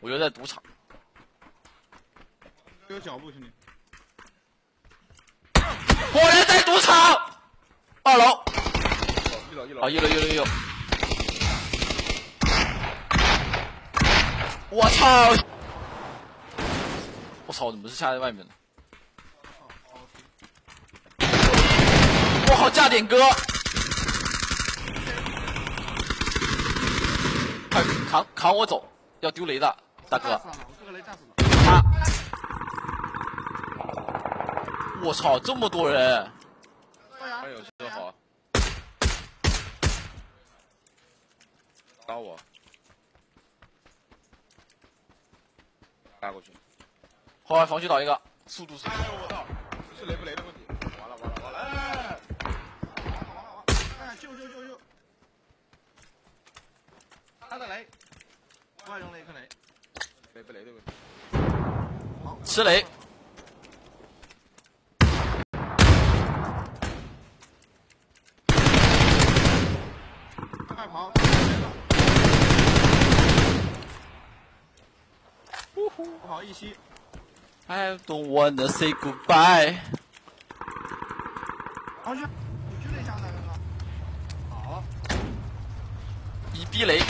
我觉得在赌场。有脚步，兄弟。果然在赌场。二楼。一楼一楼。啊，一楼一楼一楼。我操！我操！怎么是下在外面的？我好炸点哥！快扛扛我走！要丢雷的，大哥。他，我操！这么多人！哎呦，这好。打我。拉过去。后排防区倒一个，速度是。哎呦我操！是雷不雷的问题。完了完了完了！哎！哎，救救救救！他的雷，我要用雷克雷。雷。吃雷。快跑！不好意思。I don't wanna say goodbye。好去，你就那下那个。好。一逼雷。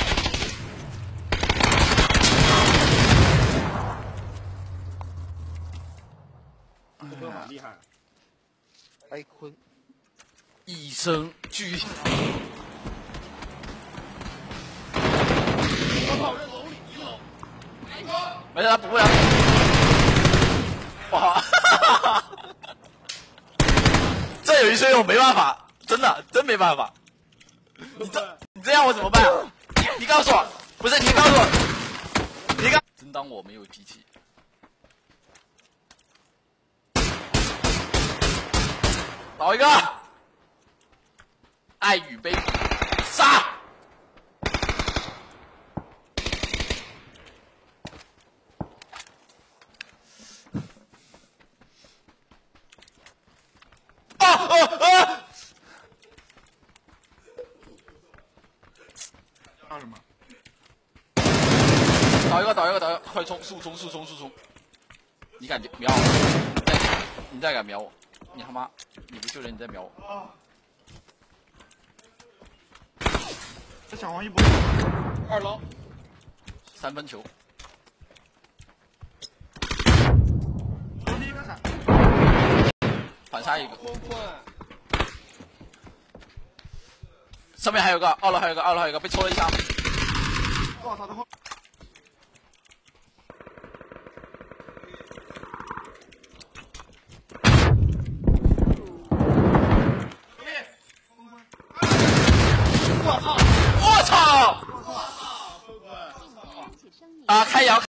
这哥蛮厉害。哀坤。一声巨。我操！这楼里一楼。没事，他不会啊。哇！这有一声我没办法，真的真没办法。你这你这样我怎么办？你你告诉我，不是你告诉我，你告。真当我没有脾气。倒一个。爱与悲杀。啊啊啊！干什么？倒一个，倒一个，倒一个！快冲，速冲，速冲，速冲！你敢瞄我？你再敢瞄我？你他妈！你不救人，你再瞄我！这小黄一波，二楼，三分球。反杀一个。上面还有个，二楼还有个，二楼还有个被抽了一枪。我操！他后。啊开摇